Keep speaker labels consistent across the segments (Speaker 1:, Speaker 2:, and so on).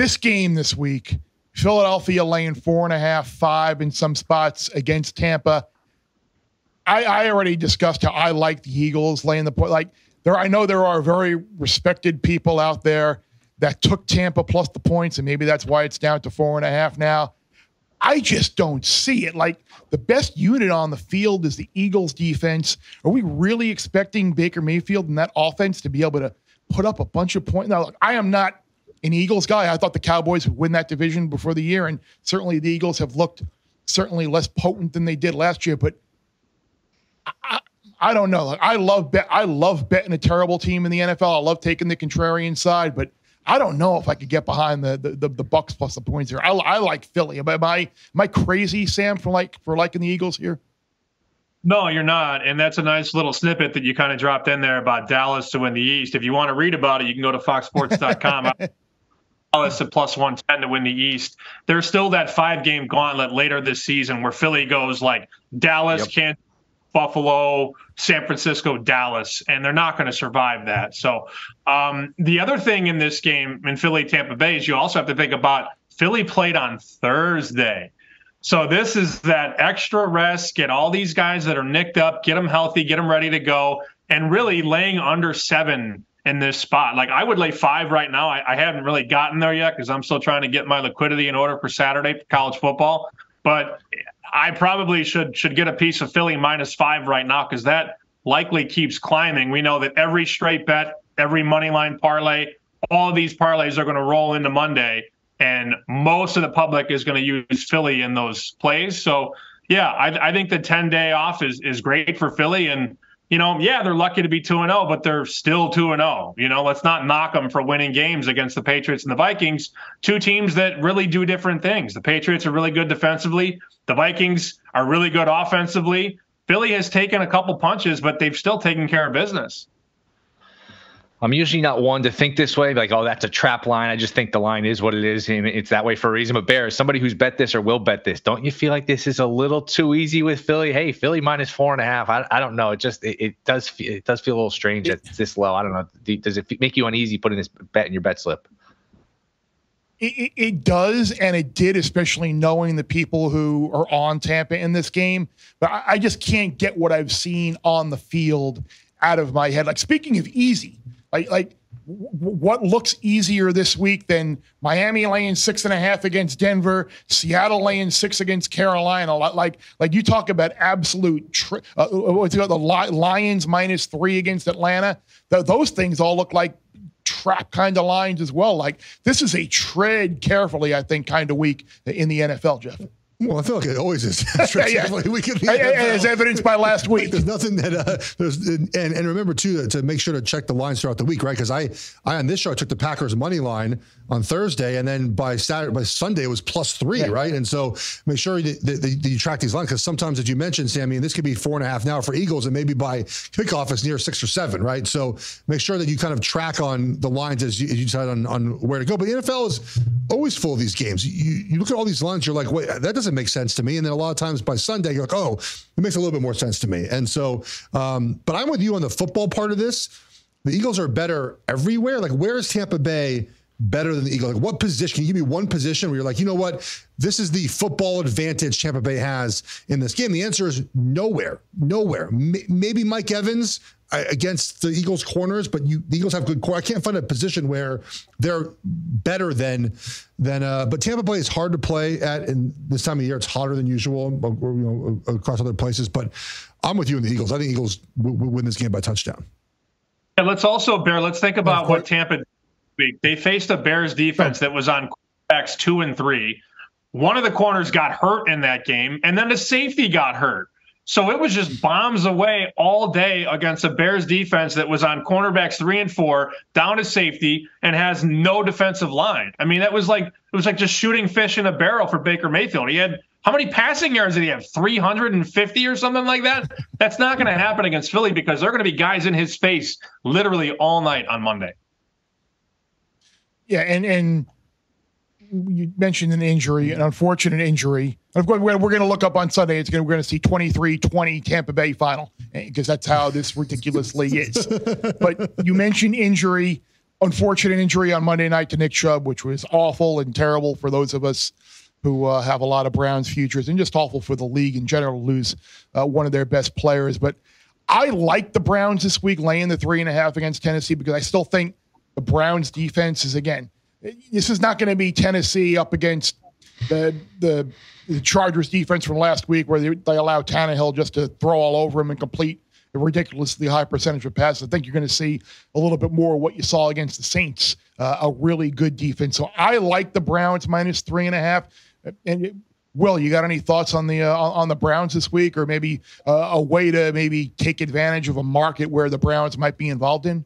Speaker 1: this game this week, Philadelphia laying four and a half, five in some spots against Tampa. I, I already discussed how I like the Eagles laying the point. Like there, I know there are very respected people out there that took Tampa plus the points, and maybe that's why it's down to four and a half now. I just don't see it. Like the best unit on the field is the Eagles defense. Are we really expecting Baker Mayfield and that offense to be able to put up a bunch of points? Now, look, I am not an Eagles guy. I thought the Cowboys would win that division before the year, and certainly the Eagles have looked certainly less potent than they did last year. But I, I don't know. Like, I love bet. I love betting a terrible team in the NFL. I love taking the contrarian side, but I don't know if I could get behind the the, the, the Bucks plus the points here. I, I like Philly. Am I am I crazy, Sam, for like for liking the Eagles here?
Speaker 2: No, you're not. And that's a nice little snippet that you kind of dropped in there about Dallas to win the East. If you want to read about it, you can go to foxsports.com. Dallas at plus 110 to win the East. There's still that five game gauntlet later this season where Philly goes like Dallas, yep. Kansas, Buffalo, San Francisco, Dallas, and they're not going to survive that. So, um, the other thing in this game in Philly, Tampa Bay is you also have to think about Philly played on Thursday. So, this is that extra rest, get all these guys that are nicked up, get them healthy, get them ready to go, and really laying under seven in this spot. Like, I would lay five right now. I, I haven't really gotten there yet because I'm still trying to get my liquidity in order for Saturday for college football. But I probably should should get a piece of Philly minus five right now because that likely keeps climbing. We know that every straight bet, every money line parlay, all these parlays are going to roll into Monday, and most of the public is going to use Philly in those plays. So yeah, I, I think the ten day off is is great for Philly and you know, yeah, they're lucky to be 2 and 0, but they're still 2 and 0. You know, let's not knock them for winning games against the Patriots and the Vikings, two teams that really do different things. The Patriots are really good defensively, the Vikings are really good offensively. Philly has taken a couple punches, but they've still taken care of business.
Speaker 3: I'm usually not one to think this way, like, oh, that's a trap line. I just think the line is what it is. And it's that way for a reason. But Bear, somebody who's bet this or will bet this, don't you feel like this is a little too easy with Philly? Hey, Philly minus four and a half. I, I don't know. It just it, it does feel, it does feel a little strange at this low. I don't know. Does it make you uneasy putting this bet in your bet slip?
Speaker 1: It, it, does, and it did, especially knowing the people who are on Tampa in this game. But I, I just can't get what I've seen on the field out of my head. Like speaking of easy, like, like what looks easier this week than Miami laying six and a half against Denver, Seattle laying six against Carolina? Like, like you talk about absolute. Tri- uh, uh what's it the Lions minus three against Atlanta. Th- those things all look like trap kind of lines as well. Like this is a tread carefully, I think, kind of week in the NFL, Geoff.
Speaker 4: Well, I feel like it always is.
Speaker 1: yeah. We could be as evidenced by last week.
Speaker 4: there's nothing that uh, there's and, and remember too to make sure to check the lines throughout the week, right? Because I I on this show I took the Packers money line on Thursday, and then by Saturday by Sunday it was plus three, yeah. right? And so make sure that, that, that you track these lines because sometimes, as you mentioned, Sammy, and this could be four and a half now for Eagles, and maybe by kickoff it's near six or seven, right? So make sure that you kind of track on the lines as you, as you decide on, on where to go. But the NFL is always full of these games. You, you look at all these lines, you're like, wait, that doesn't make sense to me. And then a lot of times by Sunday, you're like, oh, it makes a little bit more sense to me. And so, um, but I'm with you on the football part of this. The Eagles are better everywhere. Like, where is Tampa Bay better than the Eagles? Like, what position? Can you give me one position where you're like, you know what? This is the football advantage Tampa Bay has in this game. The answer is nowhere, nowhere. M- maybe Mike Evans uh, against the Eagles corners, but you the Eagles have good core. I can't find a position where they're better than than. Uh, but Tampa Bay is hard to play at, and this time of year it's hotter than usual, uh, you know, uh, across other places. But I'm with you in the Eagles. I think Eagles will, will win this game by touchdown.
Speaker 2: And let's also bear. Let's think about what Tampa. They faced a Bears defense that was on backs two and three. One of the corners got hurt in that game, and then the safety got hurt. So it was just bombs away all day against a Bears defense that was on cornerbacks three and four, down to safety, and has no defensive line. I mean, that was like it was like just shooting fish in a barrel for Baker Mayfield. He had how many passing yards did he have? 350 or something like that? That's not going to happen against Philly because they're going to be guys in his face literally all night on Monday.
Speaker 1: Yeah, and and you mentioned an injury, an unfortunate injury. Of course, we're, going to look up on Sunday. It's going we're going to see 23-20 Tampa Bay final because eh, that's how this ridiculously is. but you mentioned injury. unfortunate injury on Monday night to Nick Chubb, which was awful and terrible for those of us who uh, have a lot of Browns futures, and just awful for the league in general to lose uh, one of their best players. But I like the Browns this week, laying the three and a half against Tennessee because I still think the Browns defense is again. This is not going to be Tennessee up against the the the Chargers defense from last week, where they, they allow Tannehill just to throw all over him and complete a ridiculously high percentage of passes. I think you're going to see a little bit more of what you saw against the Saints, uh, a really good defense. So I like the Browns minus three and a half. And Will, you got any thoughts on the uh, on the Browns this week, or maybe uh, a way to maybe take advantage of a market where the Browns might be involved in?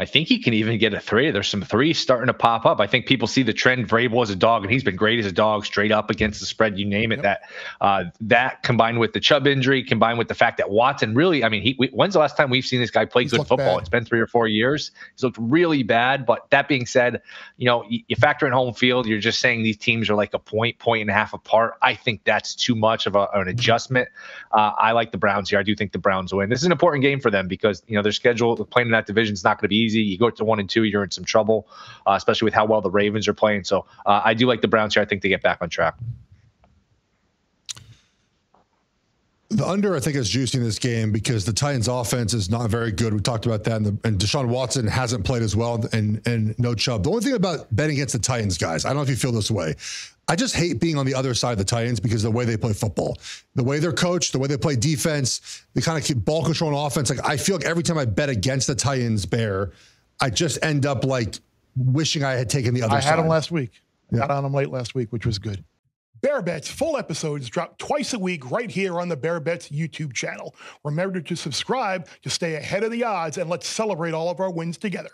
Speaker 3: I think he can even get a three. There's some threes starting to pop up. I think people see the trend. Vrabel as a dog, and he's been great as a dog, straight up against the spread. You name it. Yep. That uh, that combined with the Chubb injury, combined with the fact that Watson really, I mean, he, we, when's the last time we've seen this guy play he's good football? Bad. It's been three or four years. He's looked really bad. But that being said, you know, you, you, factor in home field. You're just saying these teams are like a point, point and a half apart. I think that's too much of a, an adjustment. Uh, I like the Browns here. I do think the Browns win. This is an important game for them because you know their schedule playing in that division is not going to be easy. You go to one and two, you're in some trouble, uh, especially with how well the Ravens are playing. So uh, I do like the Browns here. I think they get back on track.
Speaker 4: The under, I think, is juicy in this game because the Titans' offense is not very good. We talked about that, and, the, and Deshaun Watson hasn't played as well, and and no Chubb. The only thing about betting against the Titans, guys, I don't know if you feel this way. I just hate being on the other side of the Titans because the way they play football, the way they're coached, the way they play defense, they kind of keep ball control and offense. Like I feel like every time I bet against the Titans, bear, I just end up like wishing I had taken the other side.
Speaker 1: I
Speaker 4: side.
Speaker 1: had them last week. Yeah. Got on them late last week, which was good. Bear Bets full episodes drop twice a week right here on the Bear Bets YouTube channel. Remember to subscribe to stay ahead of the odds and let's celebrate all of our wins together.